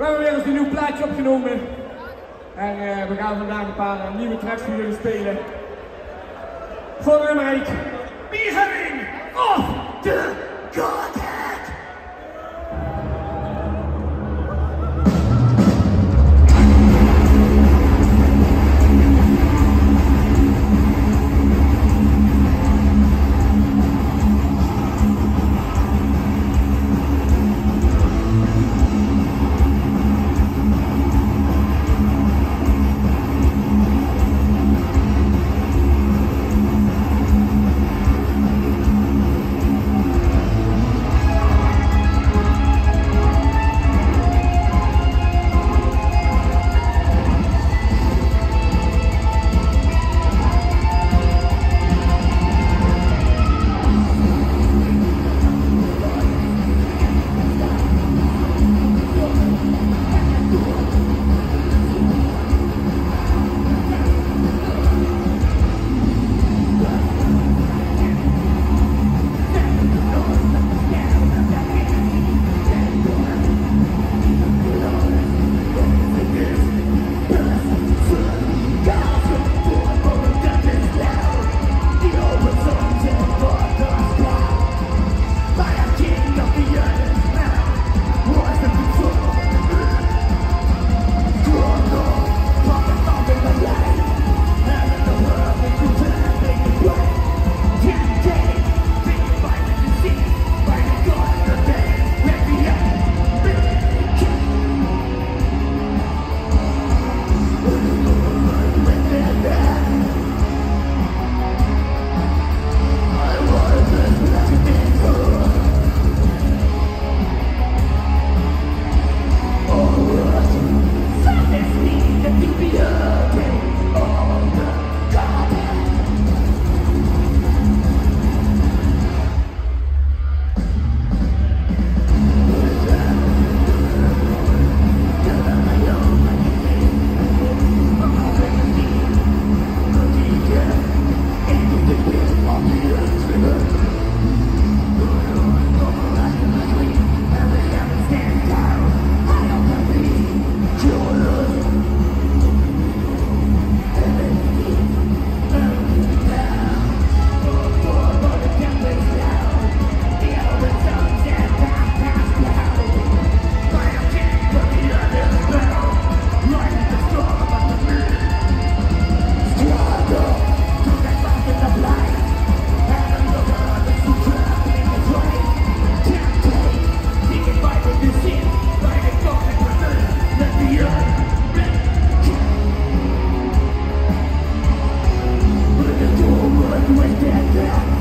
We hebben weer eens een nieuw plaatje opgenomen. En eh, we gaan vandaag een paar eh, nieuwe tracks voor jullie spelen. Voor nummer 1. Beginning of the God. we did that.